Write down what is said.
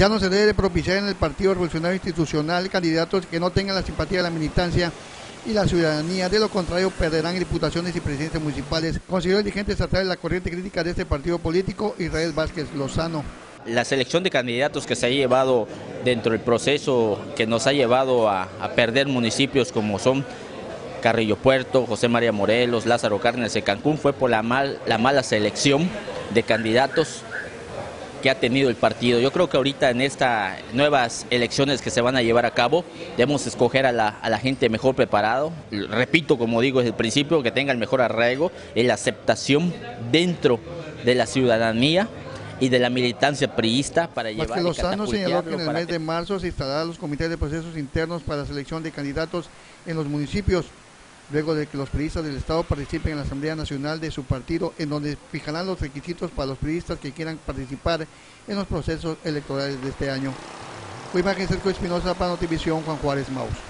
Ya no se debe propiciar en el Partido Revolucionario Institucional candidatos que no tengan la simpatía de la militancia y la ciudadanía. De lo contrario, perderán diputaciones y presidencias municipales. Consiguió el dirigente estatal de la corriente crítica de este partido político, Israel Vázquez Lozano. La selección de candidatos que se ha llevado dentro del proceso que nos ha llevado a, perder municipios como son Carrillo Puerto, José María Morelos, Lázaro Cárdenas de Cancún fue por la, mal, la mala selección de candidatos que ha tenido el partido. Yo creo que ahorita en estas nuevas elecciones que se van a llevar a cabo, debemos escoger a la, gente mejor preparado. Repito, como digo desde el principio, que tenga el mejor arraigo, la aceptación dentro de la ciudadanía y de la militancia priista para llevar que Lozano señaló que en el mes de marzo se instalarán los comités de procesos internos para la selección de candidatos en los municipios luego de que los periodistas del Estado participen en la Asamblea Nacional de su partido, en donde fijarán los requisitos para los periodistas que quieran participar en los procesos electorales de este año. Fue Sergio Espinosa para Notivisión, Juan Juárez Maus.